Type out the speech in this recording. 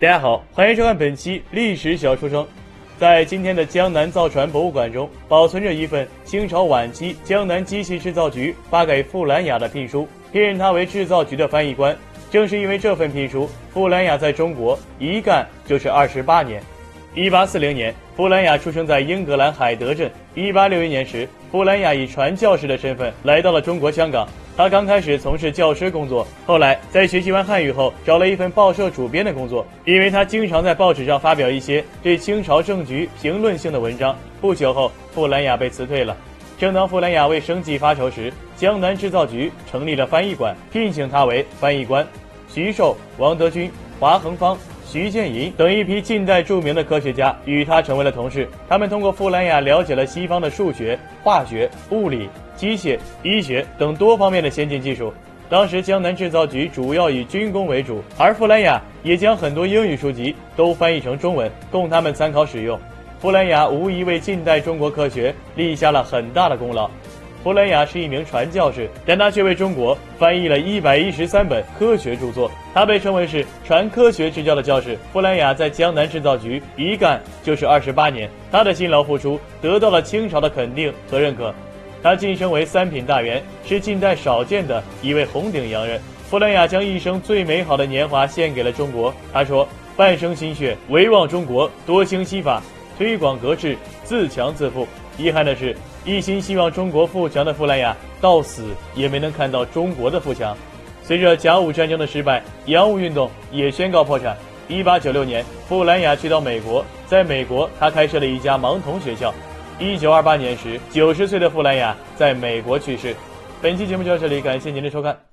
大家好，欢迎收看本期历史小书生。在今天的江南造船博物馆中，保存着一份清朝晚期江南机器制造局发给傅兰雅的聘书，聘任他为制造局的翻译官。正是因为这份聘书，傅兰雅在中国一干就是二十八年。一八四零年，傅兰雅出生在英格兰海德镇。一八六一年时，傅兰雅以传教士的身份来到了中国香港。他刚开始从事教师工作，后来在学习完汉语后，找了一份报社主编的工作。因为他经常在报纸上发表一些对清朝政局评论性的文章，不久后，傅兰雅被辞退了。正当傅兰雅为生计发愁时，江南制造局成立了翻译馆，聘请他为翻译官。徐寿、王德军、华恒芳。徐建银等一批近代著名的科学家与他成为了同事。他们通过傅兰雅了解了西方的数学、化学、物理、机械、医学等多方面的先进技术。当时江南制造局主要以军工为主，而傅兰雅也将很多英语书籍都翻译成中文，供他们参考使用。傅兰雅无疑为近代中国科学立下了很大的功劳。弗兰雅是一名传教士，但他却为中国翻译了一百一十三本科学著作。他被称为是传科学之教的教士。弗兰雅在江南制造局一干就是二十八年，他的辛劳付出得到了清朝的肯定和认可。他晋升为三品大员，是近代少见的一位红顶洋人。弗兰雅将一生最美好的年华献给了中国。他说：“半生心血，唯望中国多兴西法，推广格致，自强自富。”遗憾的是。一心希望中国富强的傅兰雅，到死也没能看到中国的富强。随着甲午战争的失败，洋务运动也宣告破产。一八九六年，傅兰雅去到美国，在美国他开设了一家盲童学校。一九二八年时，九十岁的傅兰雅在美国去世。本期节目就到这里，感谢您的收看。